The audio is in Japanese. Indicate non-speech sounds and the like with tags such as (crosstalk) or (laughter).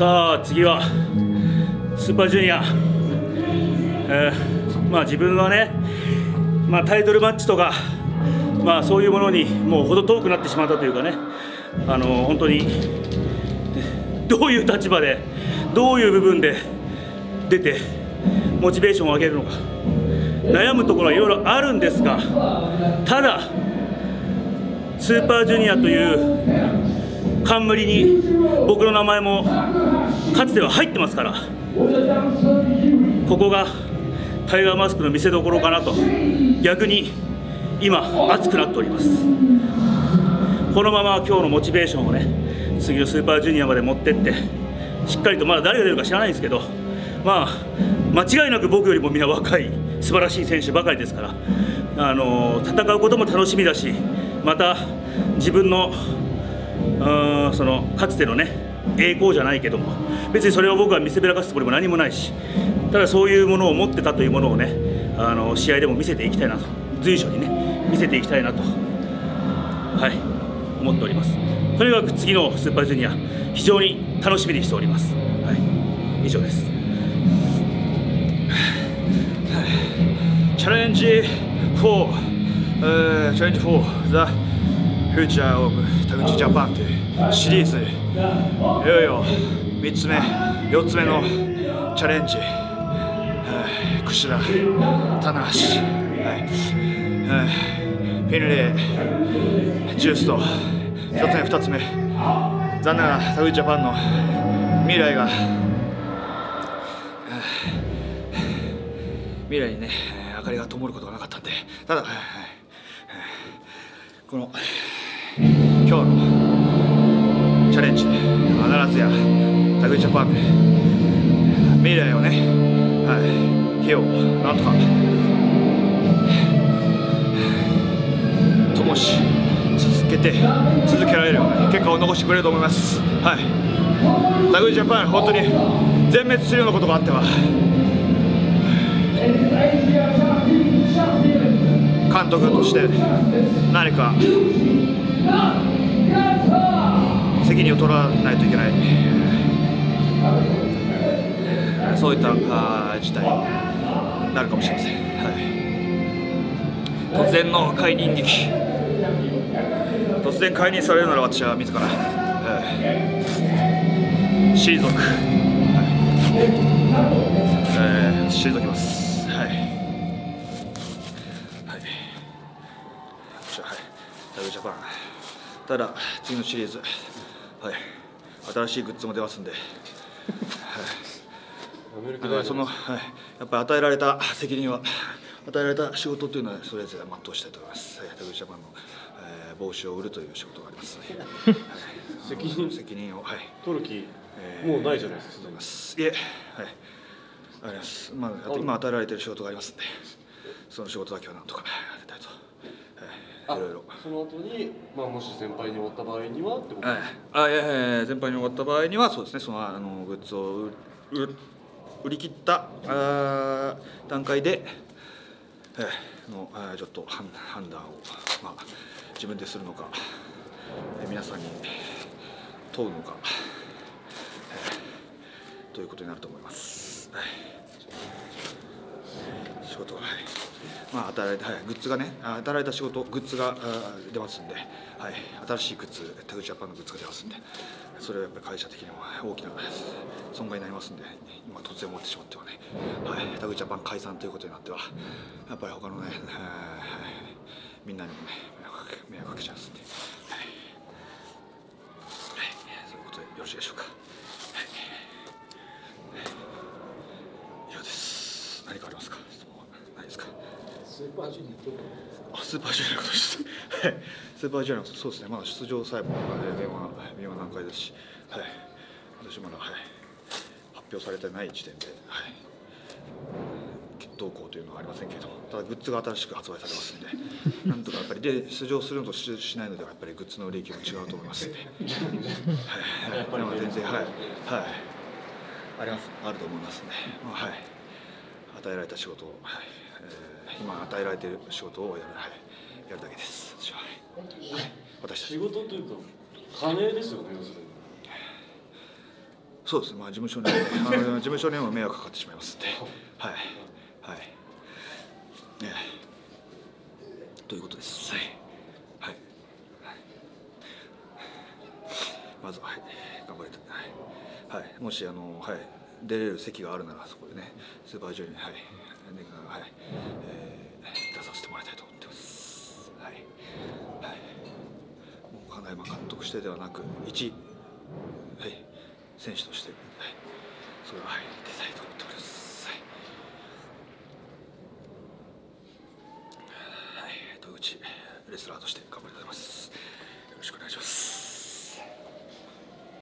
さあ次はスーパージュニア、えーまあ、自分はね、まあ、タイトルマッチとか、まあ、そういうものにもう程遠くなってしまったというかね。あの本当にどういう立場でどういう部分で出てモチベーションを上げるのか。悩むところはいろいろあるんですがただスーパージュニアという冠に僕の名前もかつては入ってますからここがタイガーマスクの見せどころかなと逆に今熱くなっております。このまま今日のモチベーションをね次のスーパージュニアまで持ってってしっかりとまだ誰が出るか知らないんですけどまあ間違いなく僕よりもみんな若い素晴らしい選手ばかりですからあの戦うことも楽しみだしまた自分のうんそのかつてのね栄光じゃないけども別にそれを僕は見せびらかすつもりも何もないしただそういうものを持ってたというものをねあの試合でも見せていきたいなと随所にね見せていきたいなとはい思っております。とにかく次のスーパージュニア非常に楽しみにしております。はい以上です。チャレンジ4、えー、チャレンジ4 The Future of 田口ジャパンというシリーズ。いよいよ3つ目4つ目のチャレンジ、えー、櫛田棚橋、はいえー、フィンレイジュースと1つ目2つ目。残念ながら田口ジャパンの未来が未来にね明かりが灯ることがなかったんで。ただ、はいはいこの今日のチャレンジ必ずやタグジャパンで未来をね、はい、火をなんとか灯し続けて続けられるような結果を残してくれると思います。はいタグジャパン本当に全滅するようなことがあっては監督として何か責任を取らないといけない。そういったあ事態になるかもしれません、はい、突然の解任劇突然解任されるなら私は自ら、はい、退く、い、退きます。はい。はい。じゃはい。ダブジャパン。ただ次のシリーズ。はい。新しいグッズも出ますんで、(laughs) はい。あその、はい、やっぱり与えられた (laughs) 責任は与えられた仕事というのはとりあえず全うしたいと思います。はい、田口ジャパンの、えー、帽子を売るという仕事があります。ので、はい。(laughs) 責任？責任をはい。取る気、えーもうないじゃないですか。います。いえ、はい、あります。まあ今与えられている仕事がありますんで、その仕事だけはなんとかやりたいと、い、いろいろ。その後に、まあ、もし先輩に終わった場合にはってこと？はい、あいやいや全般に終わった場合にはそうですねそのあのグッズを売り切ったあー段階で、えーのあーちょっと判判断を、まあ、自分でするのか、えー皆さんに問うのか、えーということになると思います。はい仕事。は、まあ、与えられた、はい、グッズがね、あ与えられた仕事、グッズが出ますんで、はい、新しいグッズ、タグジャパンのグッズが出ますんで、それはやっぱり会社的にも大きな損害になりますんで、今、突然思ってしまってはね、はい、タグジャパン解散ということになっては、やっぱり他のね、はいみんなにもね、迷惑かけ迷惑かけちゃいますんで、はい、はい、そういうことでよろしいでしょうか。以上です。何かありますか？質問はないですか？スーパージュニアあスーパージュニアのことです。はい。スーパージュニアのことそうですね。まだ出場さえも電話電話段階ですし、はい。私まだはい発表されてない時点で、はい。どうこうというのはありませんけれども、ただグッズが新しく発売されますんで、なんとかやっぱりで出場するのとししないのではやっぱりグッズの売れ行きも違うと思いますんで、はい。やっぱり全然はいはいありますあると思いますんで、まあはい。与えられた仕事を、はいえー今与えられている仕事をやる,、はい、やるだけです。私は、はい、私仕事というと金ですよね要するに。そうですね、まあ、事務所に、あの事務所にも迷惑かかってしまいますんで、はい、はい、ね。えということです。はい、はい、はい。まずは、はい、頑張りたい、はい、はい、もしあの、はい、出れる席があるなら、そこでね、スーパージュニア、はい、ねはい、えー出させてもらいたいと思ってます。はい、はい、もう金山監督してではなく、一、はい、選手として、はい、それは、はい、出たいと思っております。はいはい、戸口レスラーとして頑張りたいと思います。よろしくお願いします。